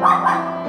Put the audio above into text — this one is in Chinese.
滚 滚